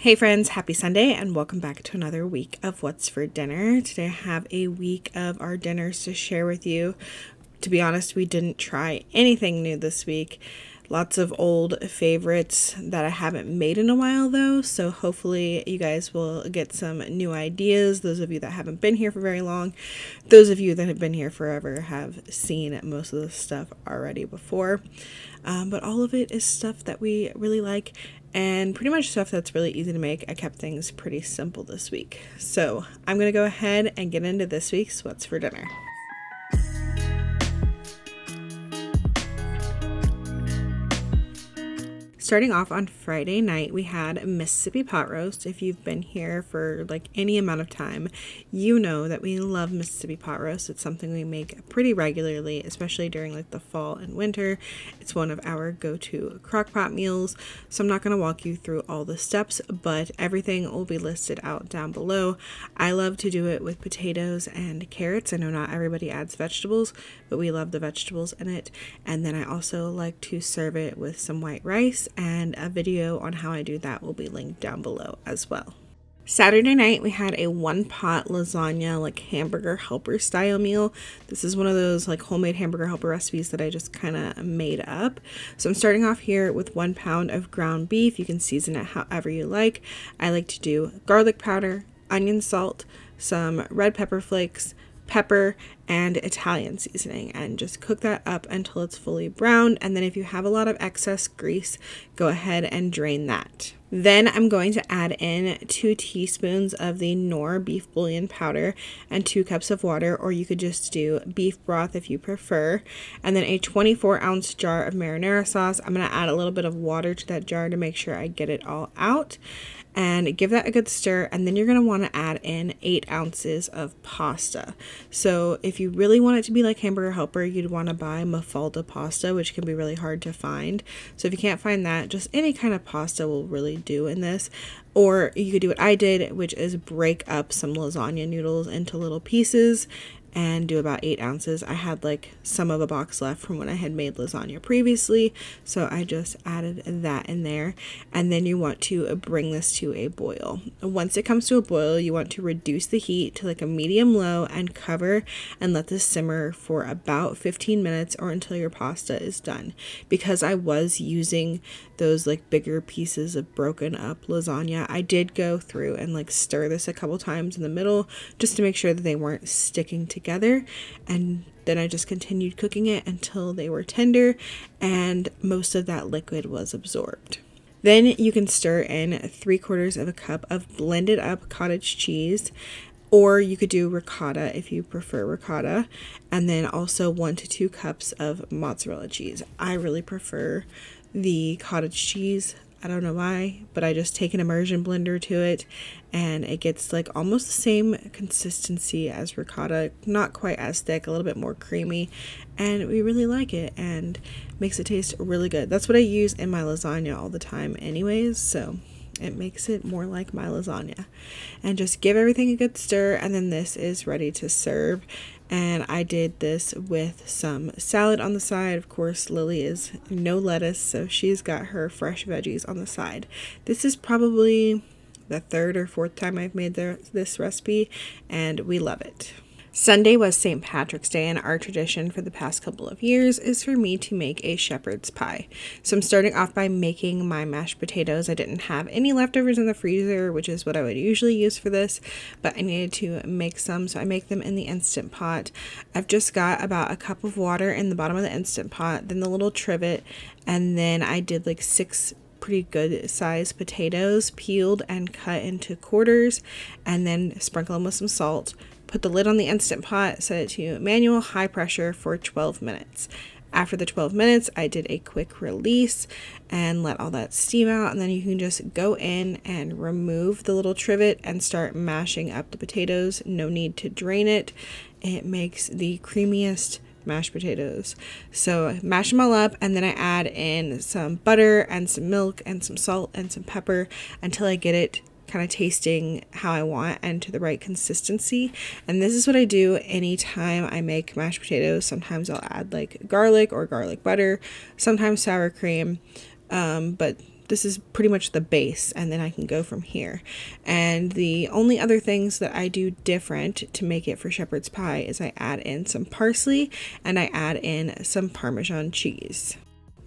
Hey friends, happy Sunday and welcome back to another week of What's for Dinner. Today I have a week of our dinners to share with you. To be honest, we didn't try anything new this week. Lots of old favorites that I haven't made in a while though, so hopefully you guys will get some new ideas. Those of you that haven't been here for very long, those of you that have been here forever have seen most of the stuff already before. Um, but all of it is stuff that we really like and pretty much stuff that's really easy to make. I kept things pretty simple this week. So I'm going to go ahead and get into this week's What's for Dinner. Starting off on Friday night, we had Mississippi pot roast. If you've been here for like any amount of time, you know that we love Mississippi pot roast. It's something we make pretty regularly, especially during like the fall and winter. It's one of our go-to crock pot meals. So I'm not going to walk you through all the steps, but everything will be listed out down below. I love to do it with potatoes and carrots. I know not everybody adds vegetables, but we love the vegetables in it. And then I also like to serve it with some white rice and a video on how I do that will be linked down below as well. Saturday night, we had a one pot lasagna, like hamburger helper style meal. This is one of those like homemade hamburger helper recipes that I just kind of made up. So I'm starting off here with one pound of ground beef. You can season it however you like. I like to do garlic powder, onion salt, some red pepper flakes, pepper, and Italian seasoning and just cook that up until it's fully browned. And then if you have a lot of excess grease, go ahead and drain that. Then I'm going to add in two teaspoons of the Knorr beef bouillon powder and two cups of water, or you could just do beef broth if you prefer. And then a 24 ounce jar of marinara sauce. I'm going to add a little bit of water to that jar to make sure I get it all out and give that a good stir and then you're going to want to add in eight ounces of pasta. So if you really want it to be like hamburger helper you'd want to buy mafalda pasta which can be really hard to find. So if you can't find that just any kind of pasta will really do in this. Or you could do what I did which is break up some lasagna noodles into little pieces and do about eight ounces. I had like some of a box left from when I had made lasagna previously, so I just added that in there. And then you want to bring this to a boil. Once it comes to a boil, you want to reduce the heat to like a medium low and cover and let this simmer for about 15 minutes or until your pasta is done. Because I was using those like bigger pieces of broken up lasagna, I did go through and like stir this a couple times in the middle just to make sure that they weren't sticking together together and then I just continued cooking it until they were tender and most of that liquid was absorbed. Then you can stir in three quarters of a cup of blended up cottage cheese, or you could do ricotta if you prefer ricotta, and then also one to two cups of mozzarella cheese. I really prefer the cottage cheese. I don't know why, but I just take an immersion blender to it and it gets like almost the same consistency as ricotta, not quite as thick, a little bit more creamy, and we really like it and makes it taste really good. That's what I use in my lasagna all the time anyways, so it makes it more like my lasagna. And just give everything a good stir and then this is ready to serve and I did this with some salad on the side. Of course, Lily is no lettuce, so she's got her fresh veggies on the side. This is probably the third or fourth time I've made the, this recipe, and we love it. Sunday was St. Patrick's Day, and our tradition for the past couple of years is for me to make a shepherd's pie. So I'm starting off by making my mashed potatoes. I didn't have any leftovers in the freezer, which is what I would usually use for this, but I needed to make some, so I make them in the Instant Pot. I've just got about a cup of water in the bottom of the Instant Pot, then the little trivet, and then I did like six pretty good sized potatoes peeled and cut into quarters and then sprinkle them with some salt Put the lid on the Instant Pot, set it to manual high pressure for 12 minutes. After the 12 minutes, I did a quick release and let all that steam out. And then you can just go in and remove the little trivet and start mashing up the potatoes. No need to drain it. It makes the creamiest mashed potatoes. So mash them all up and then I add in some butter and some milk and some salt and some pepper until I get it kind of tasting how I want and to the right consistency. And this is what I do anytime I make mashed potatoes. Sometimes I'll add like garlic or garlic butter, sometimes sour cream, um, but this is pretty much the base and then I can go from here. And the only other things that I do different to make it for shepherd's pie is I add in some parsley and I add in some Parmesan cheese.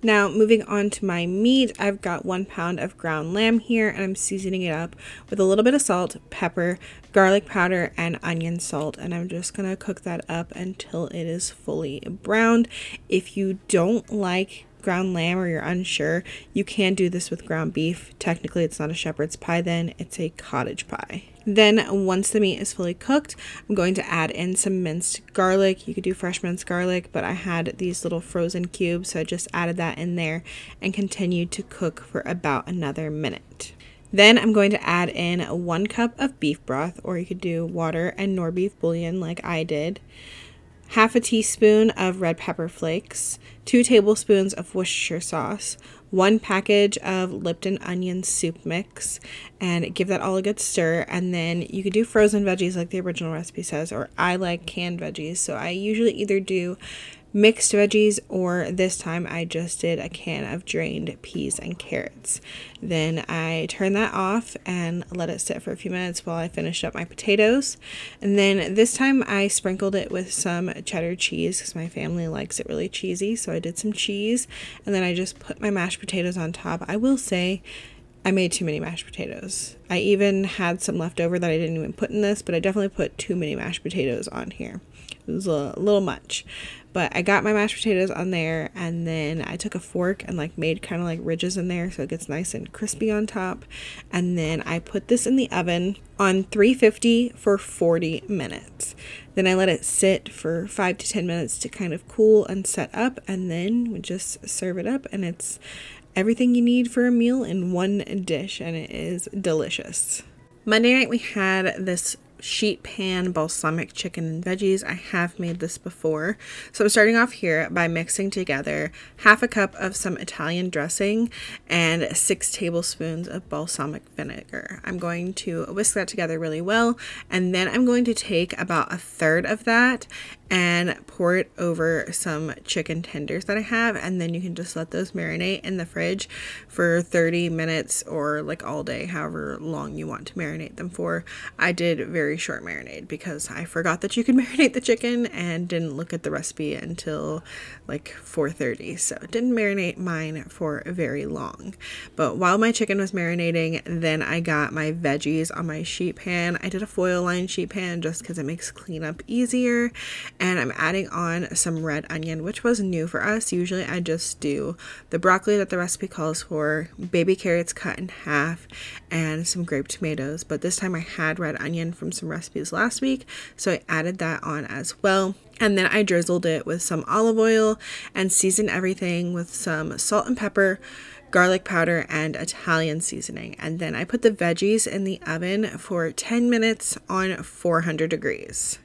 Now, moving on to my meat, I've got one pound of ground lamb here and I'm seasoning it up with a little bit of salt, pepper, garlic powder, and onion salt. And I'm just gonna cook that up until it is fully browned. If you don't like ground lamb or you're unsure, you can do this with ground beef. Technically, it's not a shepherd's pie then, it's a cottage pie. Then, once the meat is fully cooked, I'm going to add in some minced garlic. You could do fresh minced garlic, but I had these little frozen cubes, so I just added that in there and continued to cook for about another minute. Then I'm going to add in one cup of beef broth, or you could do water and Knorr beef bouillon like I did half a teaspoon of red pepper flakes, two tablespoons of Worcestershire sauce, one package of Lipton onion soup mix, and give that all a good stir. And then you could do frozen veggies like the original recipe says, or I like canned veggies. So I usually either do mixed veggies or this time I just did a can of drained peas and carrots. Then I turned that off and let it sit for a few minutes while I finished up my potatoes. And then this time I sprinkled it with some cheddar cheese because my family likes it really cheesy. So I did some cheese and then I just put my mashed potatoes on top. I will say I made too many mashed potatoes. I even had some left over that I didn't even put in this, but I definitely put too many mashed potatoes on here. It was a little much. But I got my mashed potatoes on there and then I took a fork and like made kind of like ridges in there so it gets nice and crispy on top. And then I put this in the oven on 350 for 40 minutes. Then I let it sit for 5 to 10 minutes to kind of cool and set up and then we just serve it up and it's everything you need for a meal in one dish and it is delicious. Monday night we had this sheet pan balsamic chicken and veggies. I have made this before. So I'm starting off here by mixing together half a cup of some Italian dressing and six tablespoons of balsamic vinegar. I'm going to whisk that together really well and then I'm going to take about a third of that and pour it over some chicken tenders that I have and then you can just let those marinate in the fridge for 30 minutes or like all day however long you want to marinate them for. I did very short marinade because I forgot that you can marinate the chicken and didn't look at the recipe until like 4:30 so didn't marinate mine for very long. But while my chicken was marinating then I got my veggies on my sheet pan. I did a foil lined sheet pan just because it makes cleanup easier and I'm adding on some red onion, which was new for us. Usually I just do the broccoli that the recipe calls for, baby carrots cut in half, and some grape tomatoes. But this time I had red onion from some recipes last week, so I added that on as well. And then I drizzled it with some olive oil and seasoned everything with some salt and pepper, garlic powder, and Italian seasoning. And then I put the veggies in the oven for 10 minutes on 400 degrees.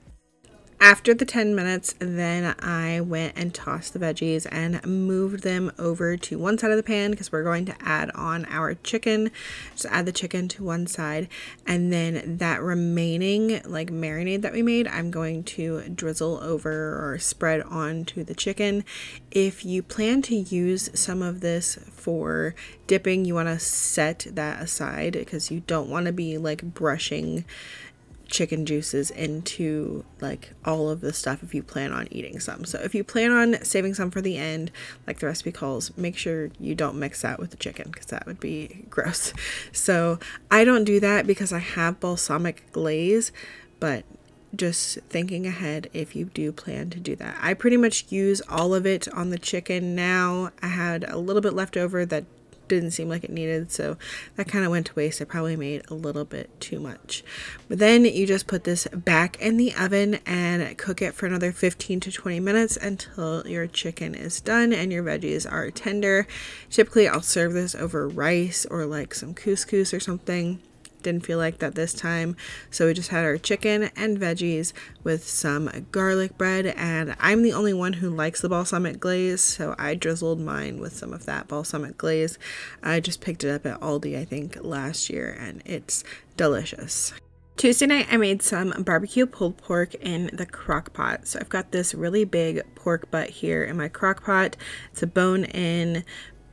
After the 10 minutes, then I went and tossed the veggies and moved them over to one side of the pan because we're going to add on our chicken. Just add the chicken to one side and then that remaining like marinade that we made, I'm going to drizzle over or spread onto the chicken. If you plan to use some of this for dipping, you want to set that aside because you don't want to be like brushing chicken juices into like all of the stuff if you plan on eating some. So if you plan on saving some for the end, like the recipe calls, make sure you don't mix that with the chicken because that would be gross. So I don't do that because I have balsamic glaze, but just thinking ahead if you do plan to do that. I pretty much use all of it on the chicken now. I had a little bit left over that didn't seem like it needed, so that kind of went to waste. I probably made a little bit too much. But then you just put this back in the oven and cook it for another 15 to 20 minutes until your chicken is done and your veggies are tender. Typically, I'll serve this over rice or like some couscous or something. Didn't feel like that this time. So we just had our chicken and veggies with some garlic bread. And I'm the only one who likes the balsamic glaze. So I drizzled mine with some of that balsamic glaze. I just picked it up at Aldi, I think, last year. And it's delicious. Tuesday night, I made some barbecue pulled pork in the crock pot. So I've got this really big pork butt here in my crock pot. It's a bone in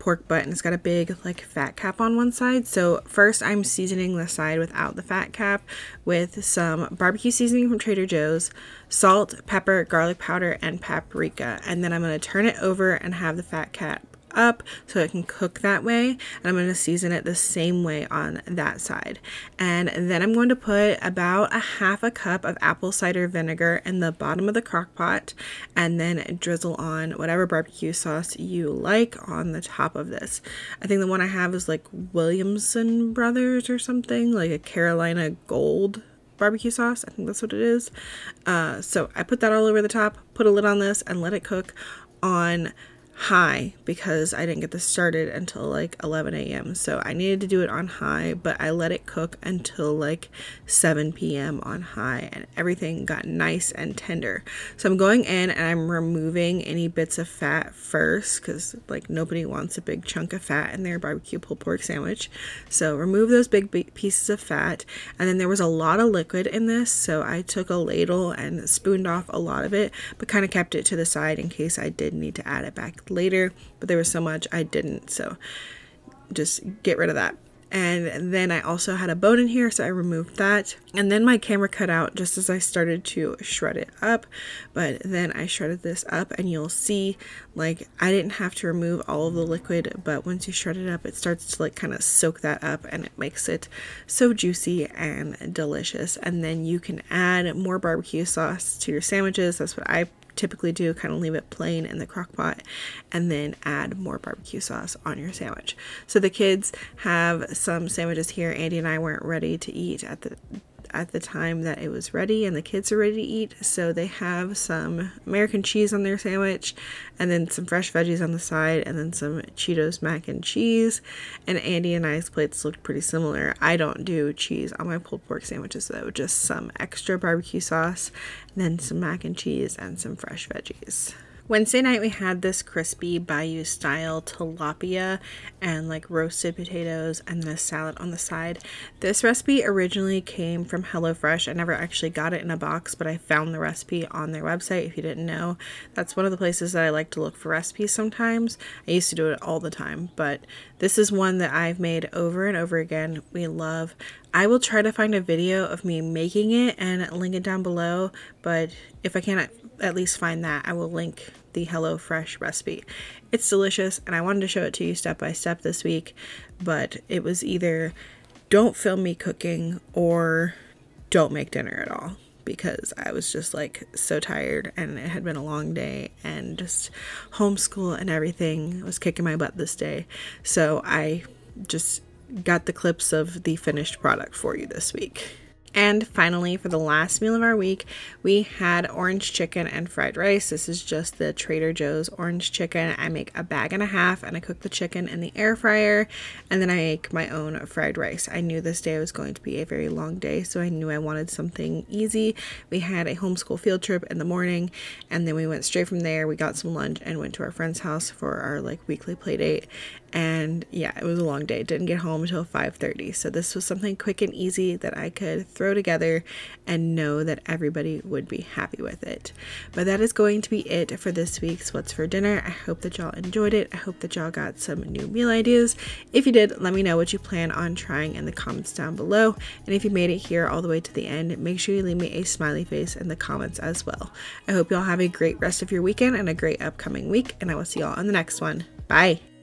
pork butt and it's got a big like fat cap on one side. So first I'm seasoning the side without the fat cap with some barbecue seasoning from Trader Joe's, salt, pepper, garlic powder, and paprika. And then I'm going to turn it over and have the fat cap up so it can cook that way. And I'm going to season it the same way on that side. And then I'm going to put about a half a cup of apple cider vinegar in the bottom of the crock pot and then drizzle on whatever barbecue sauce you like on the top of this. I think the one I have is like Williamson Brothers or something, like a Carolina Gold barbecue sauce. I think that's what it is. Uh, so I put that all over the top, put a lid on this, and let it cook on high because I didn't get this started until like 11 a.m. So I needed to do it on high, but I let it cook until like 7 p.m. on high and everything got nice and tender. So I'm going in and I'm removing any bits of fat first because like nobody wants a big chunk of fat in their barbecue pulled pork sandwich. So remove those big pieces of fat. And then there was a lot of liquid in this. So I took a ladle and spooned off a lot of it, but kind of kept it to the side in case I did need to add it back later, but there was so much I didn't. So just get rid of that. And then I also had a bone in here, so I removed that. And then my camera cut out just as I started to shred it up. But then I shredded this up, and you'll see like I didn't have to remove all of the liquid, but once you shred it up, it starts to like kind of soak that up, and it makes it so juicy and delicious. And then you can add more barbecue sauce to your sandwiches. That's what I typically do, kind of leave it plain in the crock pot and then add more barbecue sauce on your sandwich. So the kids have some sandwiches here. Andy and I weren't ready to eat at the at the time that it was ready and the kids are ready to eat. So they have some American cheese on their sandwich and then some fresh veggies on the side and then some Cheetos mac and cheese. And Andy and I's plates looked pretty similar. I don't do cheese on my pulled pork sandwiches though, just some extra barbecue sauce, then some mac and cheese and some fresh veggies. Wednesday night we had this crispy bayou style tilapia and like roasted potatoes and then a salad on the side. This recipe originally came from HelloFresh. I never actually got it in a box, but I found the recipe on their website if you didn't know. That's one of the places that I like to look for recipes sometimes. I used to do it all the time, but this is one that I've made over and over again. We love. I will try to find a video of me making it and link it down below, but if I cannot at least find that, I will link the HelloFresh recipe. It's delicious, and I wanted to show it to you step by step this week, but it was either don't film me cooking or don't make dinner at all because I was just like so tired and it had been a long day and just homeschool and everything was kicking my butt this day. So I just got the clips of the finished product for you this week. And finally, for the last meal of our week, we had orange chicken and fried rice. This is just the Trader Joe's orange chicken. I make a bag and a half and I cook the chicken in the air fryer and then I make my own fried rice. I knew this day was going to be a very long day, so I knew I wanted something easy. We had a homeschool field trip in the morning and then we went straight from there. We got some lunch and went to our friend's house for our like weekly play date and yeah it was a long day. Didn't get home until 5:30 so this was something quick and easy that I could throw together and know that everybody would be happy with it. But that is going to be it for this week's what's for dinner. I hope that y'all enjoyed it. I hope that y'all got some new meal ideas. If you did let me know what you plan on trying in the comments down below. And if you made it here all the way to the end make sure you leave me a smiley face in the comments as well. I hope y'all have a great rest of your weekend and a great upcoming week and I will see y'all on the next one. Bye